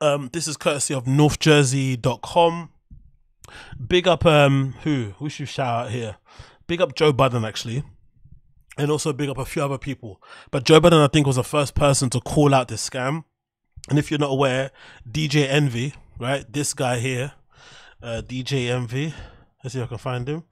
Um, this is courtesy of NorthJersey.com. Big up um who? Who should shout out here? Big up Joe Budden actually. And also big up a few other people. But Joe Budden I think was the first person to call out this scam. And if you're not aware, DJ Envy, right? This guy here, uh, DJ Envy. Let's see if I can find him.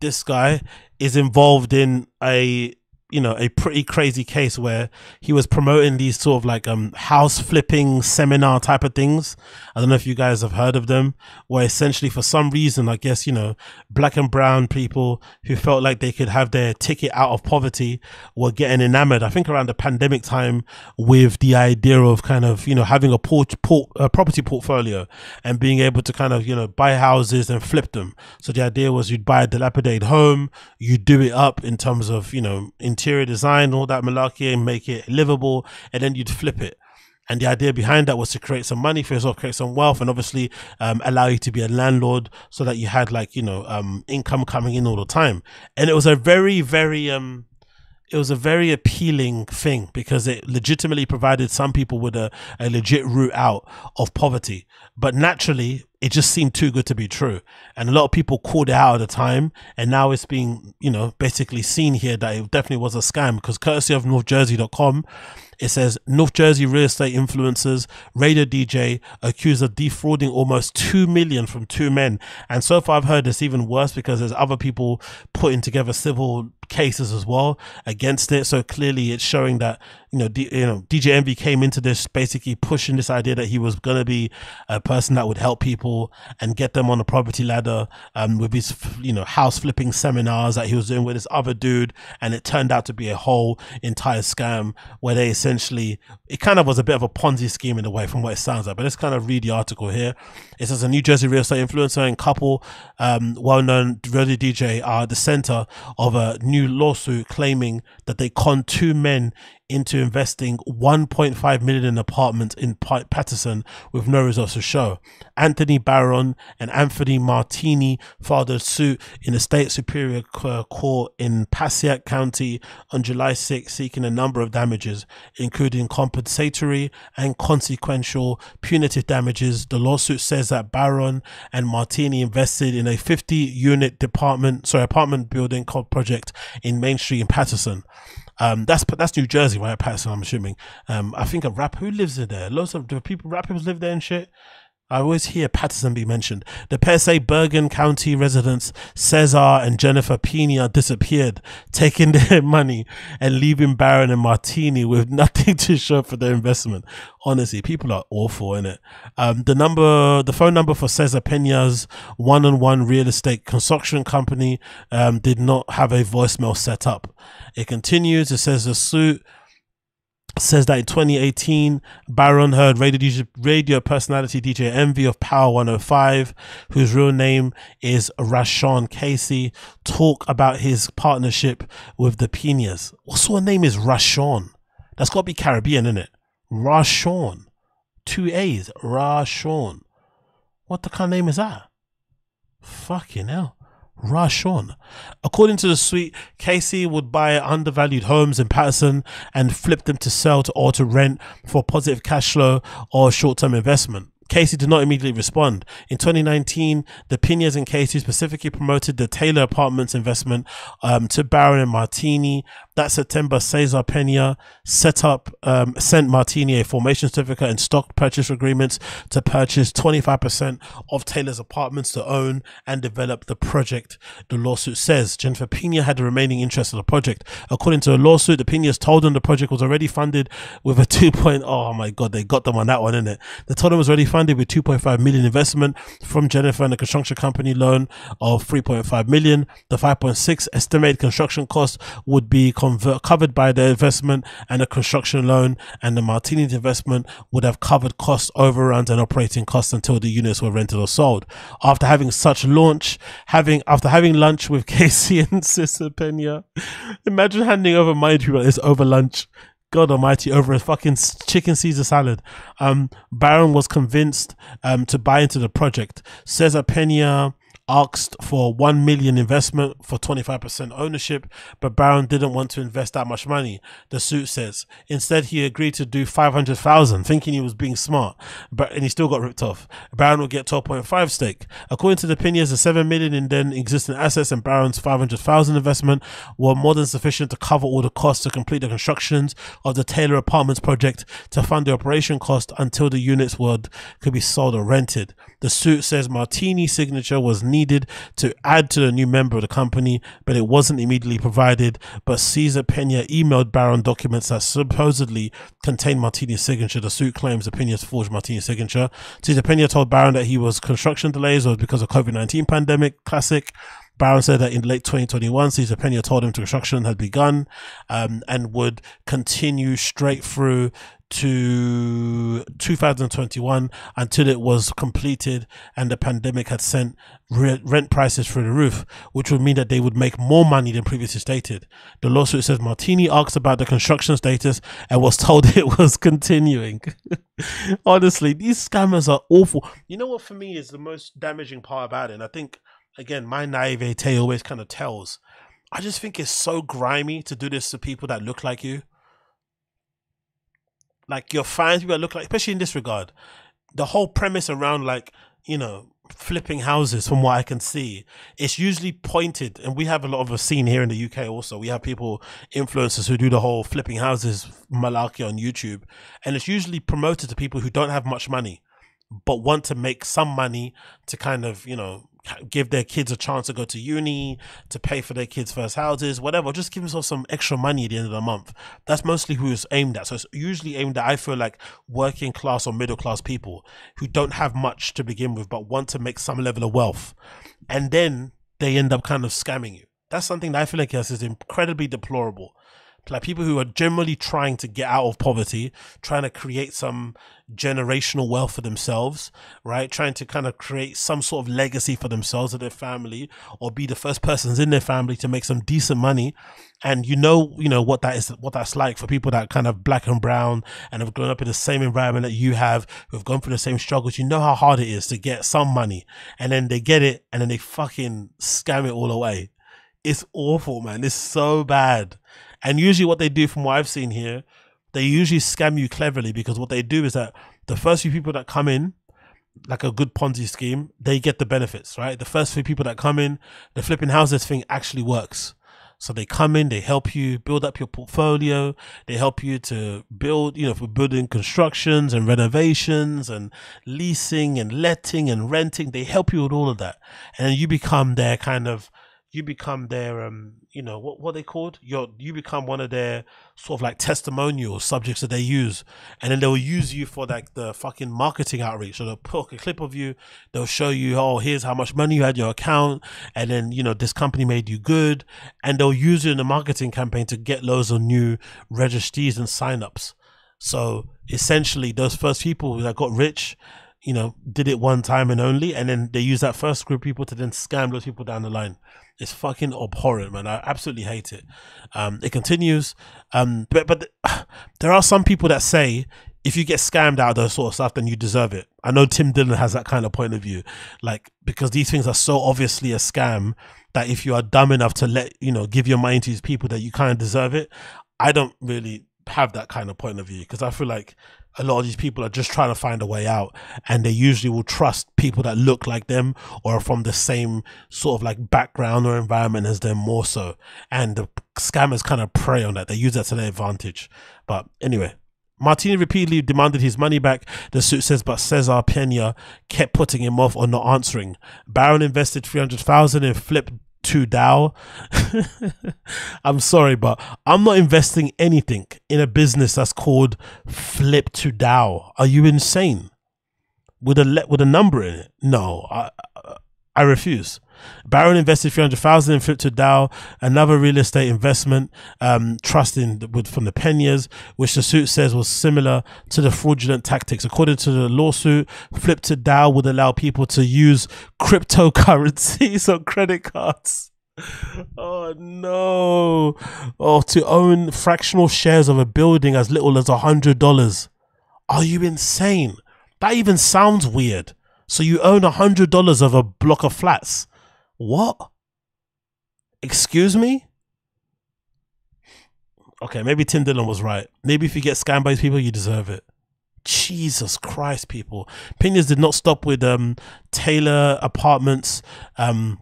This guy is involved in a you know a pretty crazy case where he was promoting these sort of like um house flipping seminar type of things. I don't know if you guys have heard of them where essentially for some reason i guess you know black and brown people who felt like they could have their ticket out of poverty were getting enamored. I think around the pandemic time with the idea of kind of you know having a port, port a property portfolio and being able to kind of you know buy houses and flip them. So the idea was you'd buy a dilapidated home you do it up in terms of you know in interior design, all that malarkey, and make it livable, and then you'd flip it. And the idea behind that was to create some money for yourself, create some wealth, and obviously um, allow you to be a landlord so that you had like you know um, income coming in all the time. And it was a very very um, it was a very appealing thing because it legitimately provided some people with a, a legit route out of poverty. But naturally, it just seemed too good to be true. And a lot of people called it out at the time. And now it's being, you know, basically seen here that it definitely was a scam because courtesy of NorthJersey.com, it says North Jersey real estate influencers, radio DJ accused of defrauding almost 2 million from two men. And so far I've heard it's even worse because there's other people putting together civil cases as well against it. So clearly it's showing that, you know, D, you know, DJ Envy came into this basically pushing this idea that he was going to be a person that would help people and get them on the property ladder um, with his, you know, house flipping seminars that he was doing with this other dude. And it turned out to be a whole entire scam where they essentially, it kind of was a bit of a Ponzi scheme in a way from what it sounds like. But let's kind of read the article here. It says a New Jersey real estate influencer and couple, um, well-known radio DJ are the center of a new lawsuit claiming that they conned two men into investing 1.5 million in apartments in Paterson with no results to show. Anthony Barron and Anthony Martini filed a suit in the state superior court in Passaic County on July 6, seeking a number of damages, including compensatory and consequential punitive damages. The lawsuit says that Barron and Martini invested in a 50 unit department, sorry, apartment building project in Main Street in Paterson. Um, that's that's New Jersey, right? Paterson, I'm assuming. Um, I think a rap who lives there. Lots of people, rappers live there and shit. I always hear Paterson be mentioned. The per se Bergen County residents Cesar and Jennifer Pena disappeared, taking their money and leaving Barron and Martini with nothing to show for their investment. Honestly, people are awful in it. Um, the number, the phone number for Cesar Pena's one-on-one real estate construction company um, did not have a voicemail set up. It continues. It says the suit says that in 2018, Barron heard radio, radio personality DJ Envy of Power 105, whose real name is Rashawn Casey, talk about his partnership with the Penas. What sort of name is Rashawn? That's got to be Caribbean, isn't it? Rashawn. Two A's. Rashawn. What the kind of name is that? Fucking hell rush on. According to the suite, Casey would buy undervalued homes in Paterson and flip them to sell to or to rent for positive cash flow or short term investment. Casey did not immediately respond. In 2019, the Penas and Casey specifically promoted the Taylor Apartments investment um, to Barron and Martini, that September, Cesar Pena set up, um, sent Martini a formation certificate and stock purchase agreements to purchase 25% of Taylor's apartments to own and develop the project. The lawsuit says Jennifer Pena had the remaining interest in the project. According to the lawsuit, the Penas told them the project was already funded with a 2. Point, oh my God, they got them on that one, isn't it? They told them it was already funded with 2.5 million investment from Jennifer and the construction company loan of 3.5 million. The 5.6 estimated construction cost would be convert, covered by the investment and the construction loan, and the Martini's investment would have covered cost overruns and operating costs until the units were rented or sold. After having such launch, having after having lunch with Casey and Cesar Pena, imagine handing over money to people this over lunch. God Almighty, over a fucking chicken Caesar salad. Um, was convinced um, to buy into the project. Cesar Pena asked for 1 million investment for 25% ownership, but Barron didn't want to invest that much money, the suit says. Instead, he agreed to do 500,000, thinking he was being smart, but and he still got ripped off. Barron will get 12.5 stake. According to the opinions, the 7 million in then existing assets and Barron's 500,000 investment were more than sufficient to cover all the costs to complete the constructions of the Taylor Apartments project to fund the operation cost until the units would could be sold or rented. The suit says Martini's signature was needed to add to the new member of the company, but it wasn't immediately provided. But Cesar Pena emailed Barron documents that supposedly contained Martini's signature. The suit claims Pena forged Martini's signature. Cesar Pena told Barron that he was construction delays was because of COVID-19 pandemic. Classic. Barron said that in late 2021, Cesar Pena told him construction had begun um, and would continue straight through to 2021 until it was completed and the pandemic had sent rent prices through the roof, which would mean that they would make more money than previously stated. The lawsuit says Martini asked about the construction status and was told it was continuing. Honestly, these scammers are awful. You know what, for me, is the most damaging part about it? And I think again, my naivete always kind of tells. I just think it's so grimy to do this to people that look like you. Like your fans, people look like, especially in this regard, the whole premise around like you know flipping houses, from what I can see, it's usually pointed, and we have a lot of a scene here in the UK. Also, we have people influencers who do the whole flipping houses malarkey on YouTube, and it's usually promoted to people who don't have much money but want to make some money to kind of you know give their kids a chance to go to uni, to pay for their kids' first houses, whatever. Just give themselves some extra money at the end of the month. That's mostly who it's aimed at. So it's usually aimed at, I feel like, working class or middle class people who don't have much to begin with, but want to make some level of wealth. And then they end up kind of scamming you. That's something that I feel like is incredibly deplorable like people who are generally trying to get out of poverty, trying to create some generational wealth for themselves, right? Trying to kind of create some sort of legacy for themselves or their family, or be the first persons in their family to make some decent money. And you know, you know what that is, what that's like for people that kind of black and brown and have grown up in the same environment that you have, who've gone through the same struggles. You know how hard it is to get some money, and then they get it, and then they fucking scam it all away. It's awful, man. It's so bad. And usually, what they do, from what I've seen here, they usually scam you cleverly because what they do is that the first few people that come in, like a good Ponzi scheme, they get the benefits, right? The first few people that come in, the flipping houses thing actually works. So they come in, they help you build up your portfolio. They help you to build, you know, for building constructions and renovations and leasing and letting and renting. They help you with all of that. And you become their kind of you become their um you know what what they called? You you become one of their sort of like testimonial subjects that they use. And then they'll use you for like the fucking marketing outreach. So they'll put a clip of you. They'll show you oh here's how much money you had your account. And then you know this company made you good. And they'll use you in the marketing campaign to get loads of new registries and signups. So essentially those first people that got rich you know did it one time and only. And then they use that first group of people to then scam those people down the line it's fucking abhorrent, man. I absolutely hate it. Um, it continues. Um, but but there are some people that say if you get scammed out of those sort of stuff, then you deserve it. I know Tim Dillon has that kind of point of view, like because these things are so obviously a scam that if you are dumb enough to let you know give your money to these people, that you kind of deserve it. I don't really have that kind of point of view because I feel like a lot of these people are just trying to find a way out and they usually will trust people that look like them or are from the same sort of like background or environment as them more so. And the scammers kind of prey on that. They use that to their advantage. But anyway Martini repeatedly demanded his money back, the suit says, but Cesar Pena kept putting him off or not answering. Barron invested 300000 and flipped to DAO. I'm sorry, but I'm not investing anything in a business that's called Flip to DAO. Are you insane? With a le- with a number in it? No, I I refuse. Barron invested 300,000 in Flip to DAO, another real estate investment um, trust in with from the Penas, which the suit says was similar to the fraudulent tactics. According to the lawsuit, Flip to DAO would allow people to use cryptocurrencies on credit cards. Oh no! Or to own fractional shares of a building as little as a hundred dollars. Are you insane? That even sounds weird. So you own a hundred dollars of a block of flats What? Excuse me? Okay, maybe Tim Dillon was right. Maybe if you get scammed by these people, you deserve it. Jesus Christ, people. Pinas did not stop with um, Taylor Apartments. Um,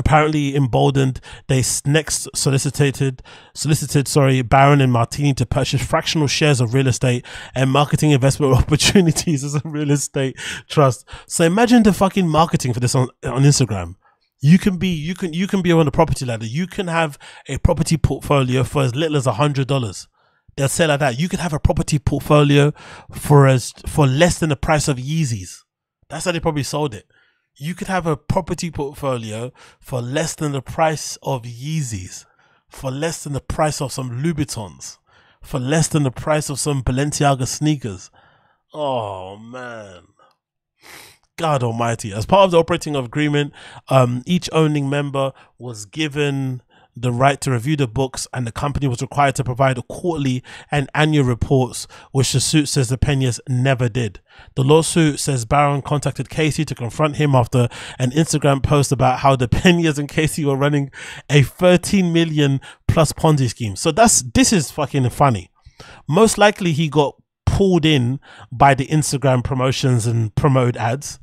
apparently emboldened, they next solicited solicited sorry Barron and Martini to purchase fractional shares of real estate and marketing investment opportunities as a real estate trust. So imagine the fucking marketing for this on on Instagram. You can be you can you can be on the property ladder. You can have a property portfolio for as little as a hundred dollars. They'll say like that. You could have a property portfolio for as for less than the price of Yeezys. That's how they probably sold it you could have a property portfolio for less than the price of Yeezys, for less than the price of some Louboutins, for less than the price of some Balenciaga sneakers. Oh man. God Almighty! As part of the operating agreement, um, each owning member was given the right to review the books, and the company was required to provide a quarterly and annual reports, which the suit says the Peñas never did. The lawsuit says Barron contacted Casey to confront him after an Instagram post about how the Peñas and Casey were running a 13 million plus Ponzi scheme. So that's this is fucking funny. Most likely he got pulled in by the Instagram promotions and promote ads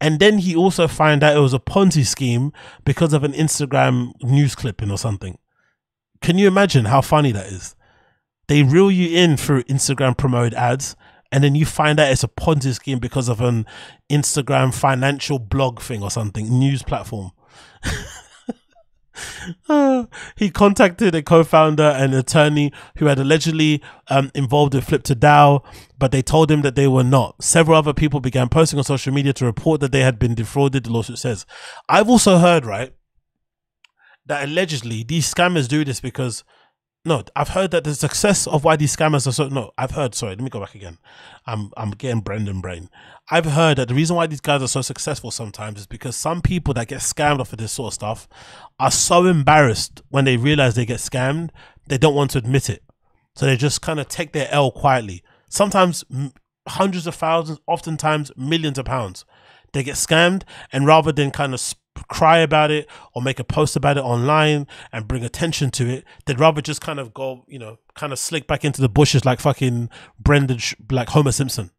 and then he also found out it was a Ponzi scheme because of an Instagram news clipping or something. Can you imagine how funny that is? They reel you in through Instagram promote ads, and then you find out it's a Ponzi scheme because of an Instagram financial blog thing or something, news platform. he contacted a co-founder and attorney who had allegedly um, involved with Flip to DAO, but they told him that they were not. Several other people began posting on social media to report that they had been defrauded. The lawsuit says. I've also heard right that allegedly these scammers do this because no, I've heard that the success of why these scammers are so. No, I've heard. Sorry, let me go back again. I'm I'm getting Brendan brain. I've heard that the reason why these guys are so successful sometimes is because some people that get scammed off of this sort of stuff are so embarrassed when they realize they get scammed, they don't want to admit it. So they just kind of take their L quietly. Sometimes hundreds of thousands, oftentimes millions of pounds. They get scammed, and rather than kind of cry about it or make a post about it online and bring attention to it. They'd rather just kind of go, you know, kind of slick back into the bushes like fucking Brendan, like Homer Simpson.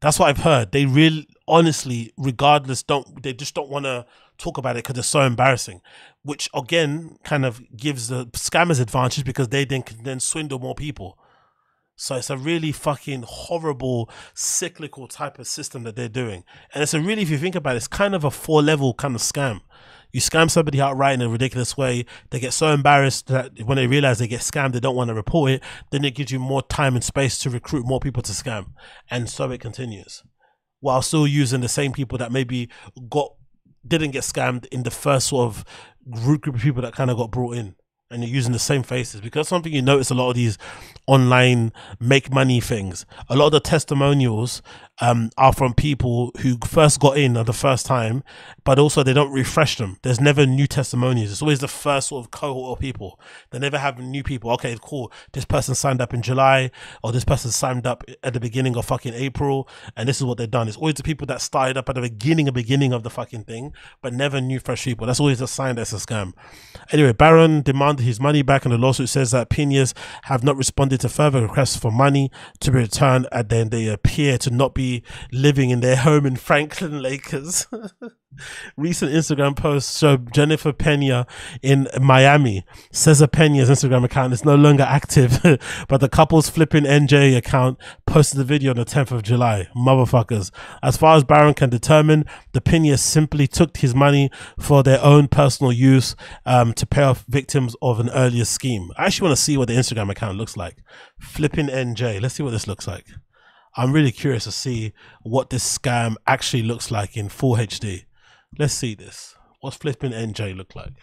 That's what I've heard. They really, honestly, regardless, don't they just don't want to talk about it because it's so embarrassing. Which again, kind of gives the scammers advantage because they then can then swindle more people. So it's a really fucking horrible cyclical type of system that they're doing. And it's a really, if you think about it, it's kind of a four level kind of scam. You scam somebody outright in a ridiculous way. They get so embarrassed that when they realize they get scammed, they don't want to report it. Then it gives you more time and space to recruit more people to scam. And so it continues while still using the same people that maybe got, didn't get scammed in the first sort of group of people that kind of got brought in and you're using the same faces because something you notice a lot of these online make money things. A lot of the testimonials um, are from people who first got in the first time but also they don't refresh them. There's never new testimonies. it's always the first sort of cohort of people. They never have new people. Okay cool. This person signed up in july or this person signed up at the beginning of fucking april and this is what they've done. It's always the people that started up at the beginning of beginning of the fucking thing but never new fresh people. That's always a sign that's a scam. Anyway Barron demanded his money back, and the lawsuit says that Peñas have not responded to further requests for money to be returned, and then they appear to not be living in their home in Franklin Lakers. Recent Instagram posts show Jennifer Pena in Miami. Cesar Pena's Instagram account is no longer active, but the couple's flipping NJ account posted the video on the 10th of July. Motherfuckers. As far as Barron can determine, the Pena simply took his money for their own personal use um, to pay off victims of an earlier scheme. I actually want to see what the Instagram account looks like. Flipping NJ. Let's see what this looks like. I'm really curious to see what this scam actually looks like in full HD. Let's see this. What's flipping NJ look like?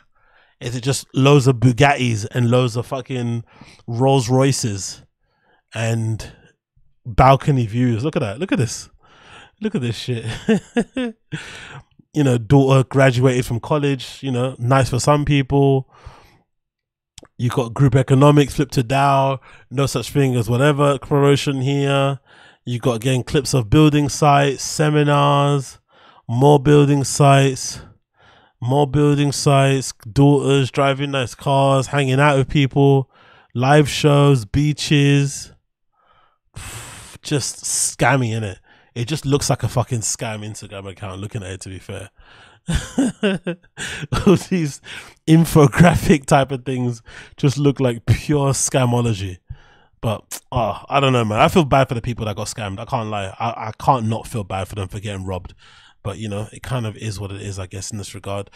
Is it just loads of Bugattis and loads of fucking Rolls Royces and balcony views? Look at that. Look at this. Look at this shit. you know, daughter graduated from college, you know, nice for some people. You got group economics, Flip to DAO, no such thing as whatever promotion here. You got again clips of building sites, seminars, more building sites. more building sites, daughters driving nice cars, hanging out with people, live shows, beaches. Just scammy in it. It just looks like a fucking scam Instagram account. Looking at it, to be fair, all these infographic type of things just look like pure scamology. But oh, I don't know, man. I feel bad for the people that got scammed. I can't lie. I, I can't not feel bad for them for getting robbed. But you know, it kind of is what it is, I guess, in this regard.